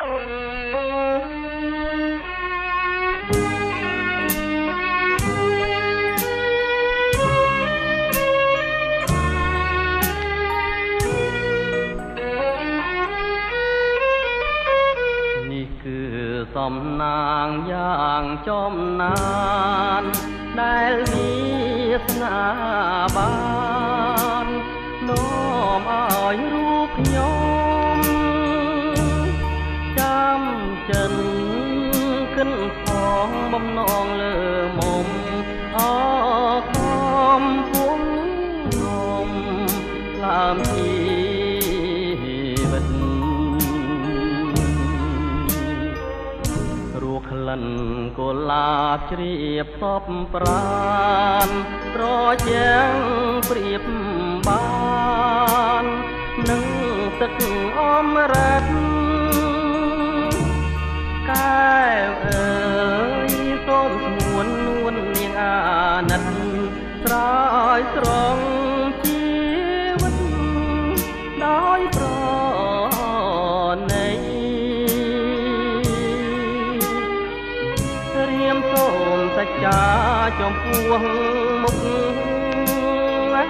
នេះគឺសំណាងយ៉ាងចំណាន ដែលវាសនាបាន នាំឲ្យរូបខ្ញុំ ចាំចិនគិនផងបំណងលើមុំអខំពុំនំឡាមជីវិតរੂក្លិនកុលាបជ្រាបសពប្រានប្រចាំព្រៀបបាននឹងទឹកអមរិ វអើយសូមស្ងួននួននាងអាណិតស្រោយស្រង់ជីវិតដោយប្រណីរៀមសូមសច្ចាចំពោះមុខឡើយ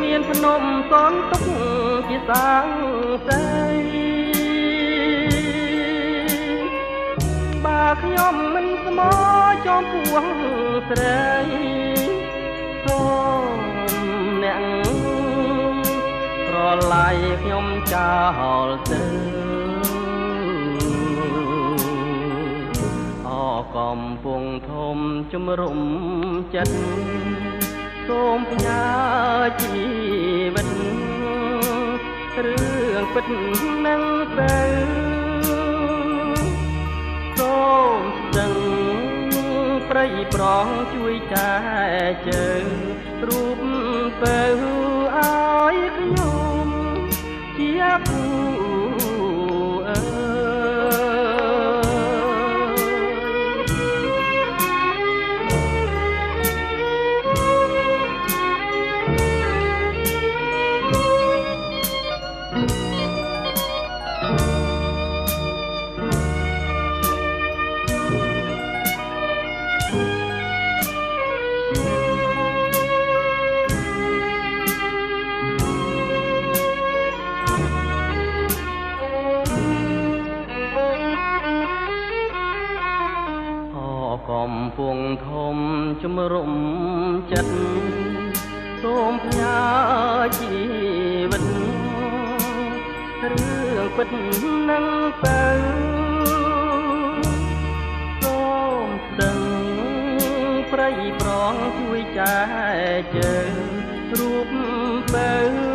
មានភ្នំសនទុកជាសាងសី ខ្ញុំមិនស្មោចំពោះស្រីសូមអ្នកប្រឡាយខ្ញុំចោលទៅអកំពុងធំជំរុំចិត្តសូមផ្ញើជីវិតរឿងពិតនឹងទៅ ព្រៃប្រងជួយចែជើងរូប កំពុងធំជំរុំចិត្តសូមផ្ញើជីវិតរឿងពិតនឹងទៅសូមស្ទឹងព្រៃប្រងជួយចែកជើងរូបបើ